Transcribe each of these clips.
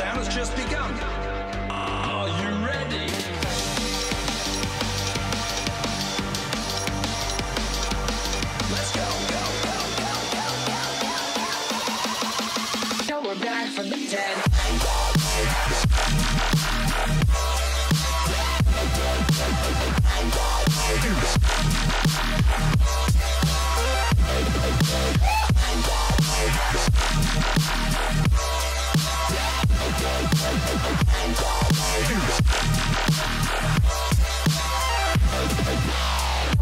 countdown has just begun. Are you ready? Let's go, go, go, go, go, go, go. Now we're back from the dead.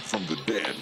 back from the dead.